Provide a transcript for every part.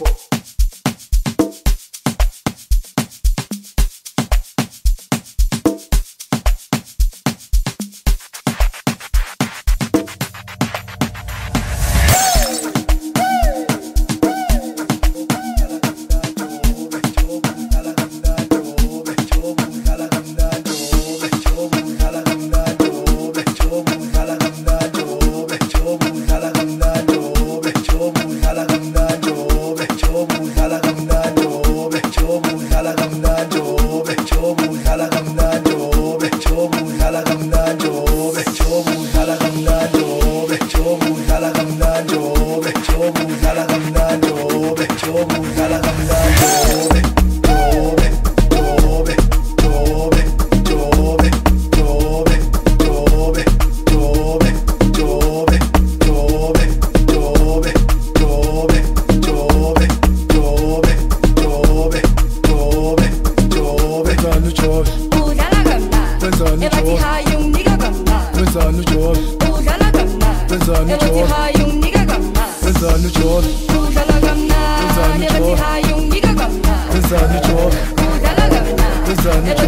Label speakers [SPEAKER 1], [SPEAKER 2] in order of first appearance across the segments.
[SPEAKER 1] people.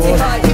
[SPEAKER 1] Yeah.